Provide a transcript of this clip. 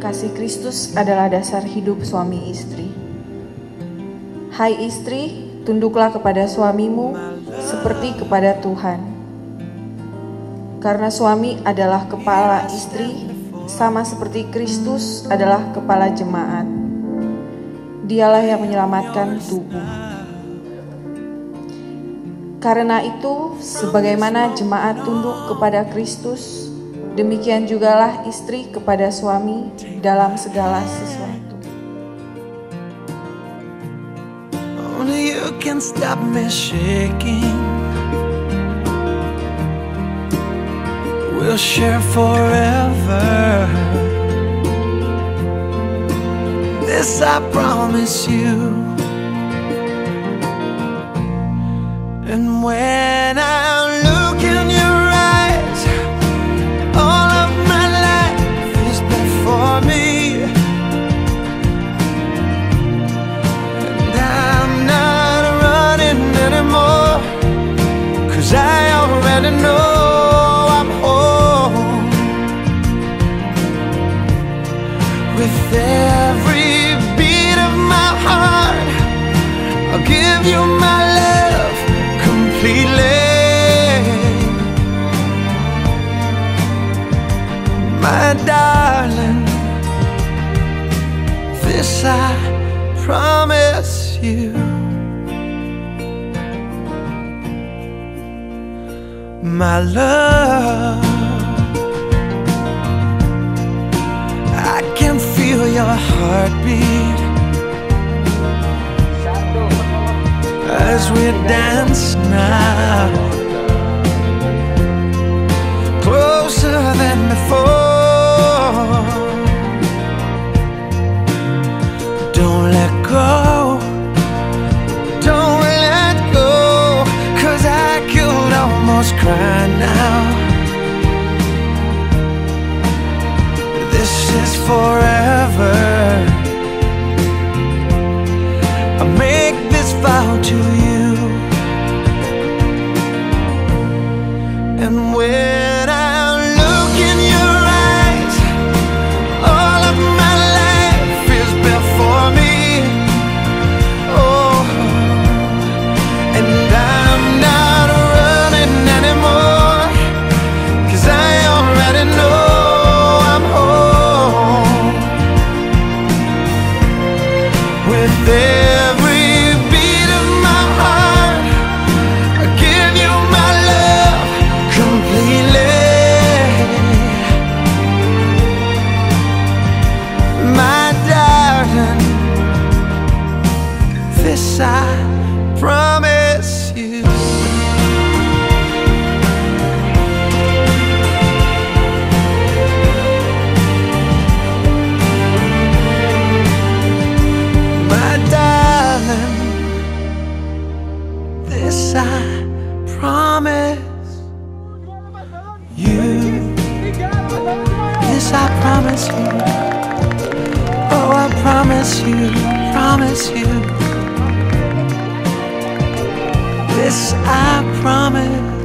Kasih Kristus adalah dasar hidup suami istri. Hai istri, tunduklah kepada suamimu seperti kepada Tuhan. Karena suami adalah kepala istri, sama seperti Kristus adalah kepala jemaat. Dialah yang menyelamatkan tubuh. Karena itu, sebagaimana jemaat tunduk kepada Kristus, demikian jugalah istri kepada suami dalam segala sesuatu. Only you can stop me shaking. We'll share forever. This I promise you. And when I this I promise you. My love, I can feel your heartbeat as we dance now, cry there promise you. This I promise you. Oh, I promise you, promise you. This I promise